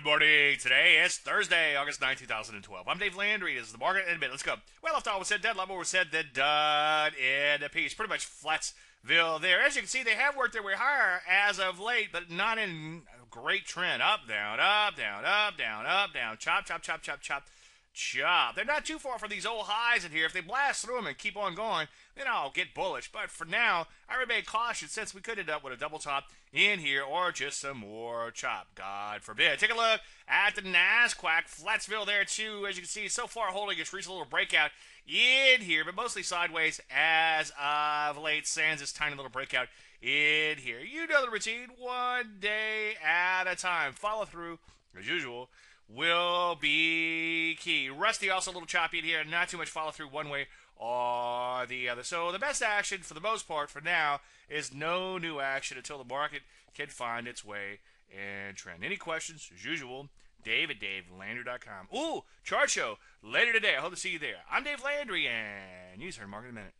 Good morning. Today is Thursday, August 9, 2012. I'm Dave Landry. This is the market in a bit. Let's go. Well, left all was said, dead. More was said than done in a piece. Pretty much Flatsville there. As you can see, they have worked their way higher as of late, but not in a great trend. Up, down, up, down, up, down, up, down. Chop, chop, chop, chop, chop chop. They're not too far from these old highs in here. If they blast through them and keep on going, then I'll get bullish. But for now, I remain cautious since we could end up with a double top in here or just some more chop. God forbid. Take a look at the Nasdaq. Flatsville there too. As you can see, so far holding its recent little breakout in here, but mostly sideways as of late. Sans this tiny little breakout in here. You know the routine. One day at a time. Follow through as usual will be key. Rusty also a little choppy in here, not too much follow through one way or the other. So the best action for the most part for now is no new action until the market can find its way and trend. Any questions, as usual, Dave at DaveLandry.com. Ooh, chart show later today. I hope to see you there. I'm Dave Landry, and you just heard Market in a Minute.